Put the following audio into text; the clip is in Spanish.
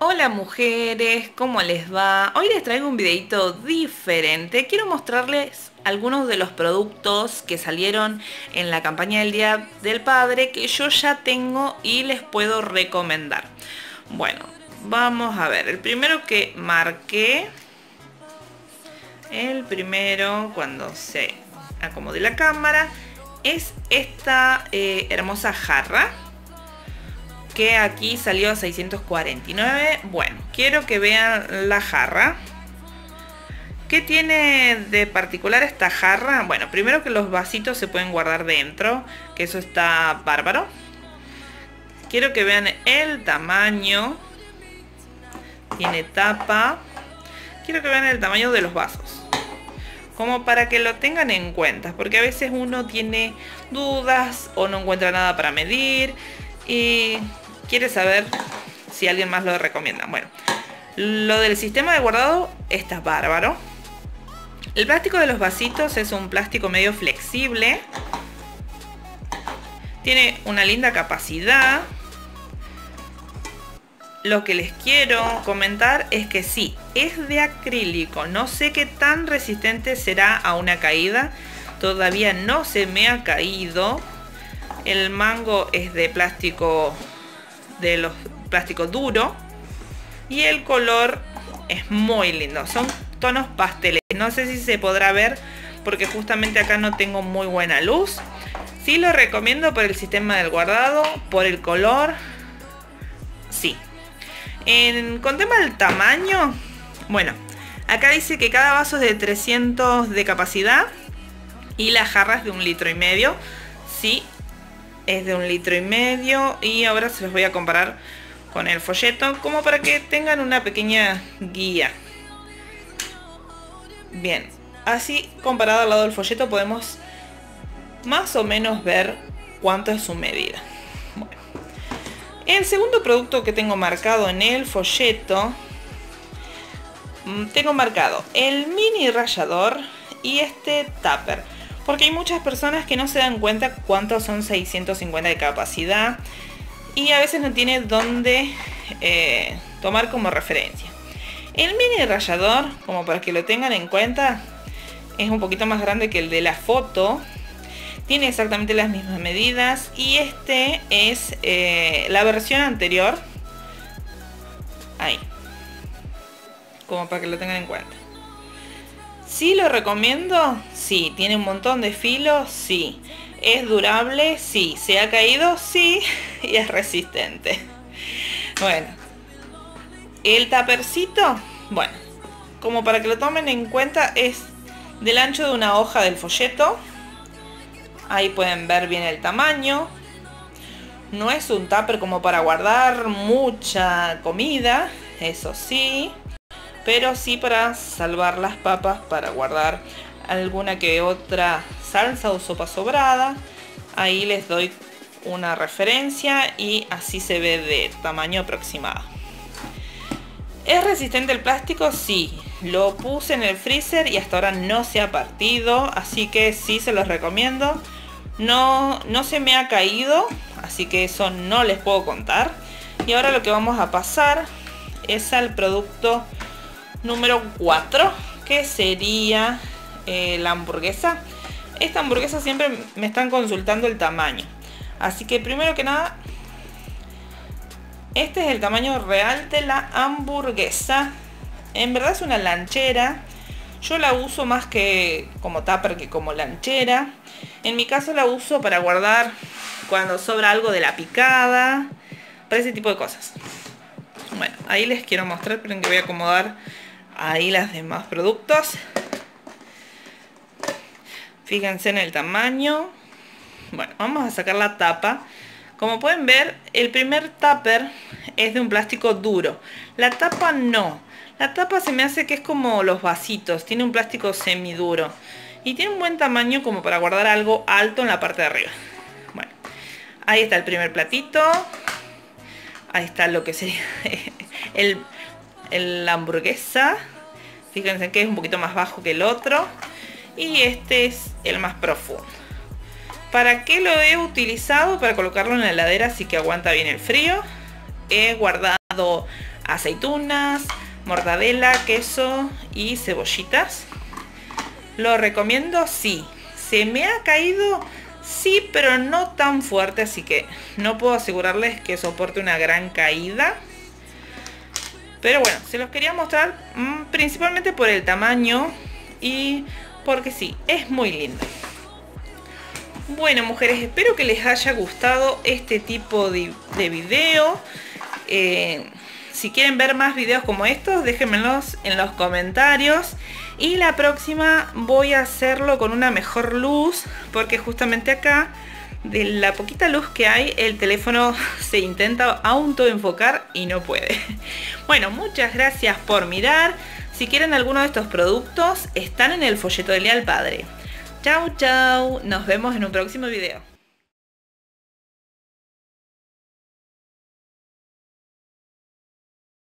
Hola mujeres, ¿cómo les va? Hoy les traigo un videito diferente. Quiero mostrarles algunos de los productos que salieron en la campaña del Día del Padre que yo ya tengo y les puedo recomendar. Bueno, vamos a ver. El primero que marqué, el primero cuando se acomode la cámara, es esta eh, hermosa jarra que aquí salió a 649. Bueno, quiero que vean la jarra. ¿Qué tiene de particular esta jarra? Bueno, primero que los vasitos se pueden guardar dentro, que eso está bárbaro. Quiero que vean el tamaño. Tiene tapa. Quiero que vean el tamaño de los vasos. Como para que lo tengan en cuenta, porque a veces uno tiene dudas o no encuentra nada para medir. Y quiere saber si alguien más lo recomienda. Bueno, lo del sistema de guardado está bárbaro. El plástico de los vasitos es un plástico medio flexible. Tiene una linda capacidad. Lo que les quiero comentar es que sí, es de acrílico. No sé qué tan resistente será a una caída. Todavía no se me ha caído. El mango es de plástico de los plásticos duros. Y el color es muy lindo. Son tonos pasteles. No sé si se podrá ver porque justamente acá no tengo muy buena luz. Sí lo recomiendo por el sistema del guardado, por el color. Sí. En, con tema del tamaño, bueno, acá dice que cada vaso es de 300 de capacidad y la jarra es de un litro y medio. Sí, es de un litro y medio y ahora se los voy a comparar con el folleto como para que tengan una pequeña guía. Bien así comparado al lado del folleto podemos más o menos ver cuánto es su medida. El segundo producto que tengo marcado en el folleto mm, tengo marcado el mini rallador y este tupper porque hay muchas personas que no se dan cuenta cuántos son 650 de capacidad y a veces no tiene dónde eh, tomar como referencia. El mini rayador, como para que lo tengan en cuenta, es un poquito más grande que el de la foto. Tiene exactamente las mismas medidas y este es eh, la versión anterior. Ahí. Como para que lo tengan en cuenta. ¿Sí lo recomiendo? Sí. ¿Tiene un montón de filos? Sí. ¿Es durable? Sí. ¿Se ha caído? Sí. Y es resistente. Bueno. El tapercito, bueno, como para que lo tomen en cuenta, es del ancho de una hoja del folleto. Ahí pueden ver bien el tamaño. No es un tupper como para guardar mucha comida, eso sí pero sí para salvar las papas, para guardar alguna que otra salsa o sopa sobrada. Ahí les doy una referencia y así se ve de tamaño aproximado. ¿Es resistente el plástico? Sí. Lo puse en el freezer y hasta ahora no se ha partido, así que sí se los recomiendo. No, no se me ha caído, así que eso no les puedo contar. Y ahora lo que vamos a pasar es al producto número 4, que sería eh, la hamburguesa. Esta hamburguesa siempre me están consultando el tamaño. Así que primero que nada, este es el tamaño real de la hamburguesa. En verdad es una lanchera. Yo la uso más que como tupper que como lanchera. En mi caso la uso para guardar cuando sobra algo de la picada. Para ese tipo de cosas. Bueno, ahí les quiero mostrar, pero que voy a acomodar ahí las demás productos. Fíjense en el tamaño. Bueno vamos a sacar la tapa. Como pueden ver el primer tupper es de un plástico duro. La tapa no. La tapa se me hace que es como los vasitos. Tiene un plástico semiduro. Y tiene un buen tamaño como para guardar algo alto en la parte de arriba. Bueno ahí está el primer platito. Ahí está lo que sería el la hamburguesa. Fíjense que es un poquito más bajo que el otro. Y este es el más profundo. ¿Para qué lo he utilizado? Para colocarlo en la heladera así que aguanta bien el frío. He guardado aceitunas, mortadela, queso y cebollitas. ¿Lo recomiendo? Sí. ¿Se me ha caído? Sí, pero no tan fuerte, así que no puedo asegurarles que soporte una gran caída. Pero bueno, se los quería mostrar mm, principalmente por el tamaño y porque sí, es muy lindo. Bueno, mujeres, espero que les haya gustado este tipo de, video. Eh, si quieren ver más videos como estos, déjenmelos en los comentarios. Y la próxima voy a hacerlo con una mejor luz, porque justamente acá, de la poquita luz que hay, el teléfono se intenta autoenfocar y no puede. Bueno, muchas gracias por mirar. Si quieren alguno de estos productos, están en el folleto de Leal Padre. Chau, chau. Nos vemos en un próximo video.